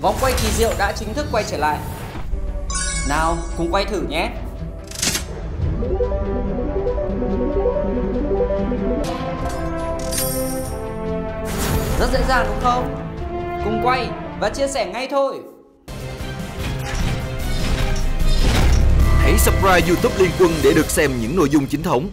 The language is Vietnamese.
Vòng quay kỳ diệu đã chính thức quay trở lại. Nào, cùng quay thử nhé. Rất dễ dàng đúng không? Cùng quay và chia sẻ ngay thôi. Hãy subscribe YouTube Liên Quân để được xem những nội dung chính thống.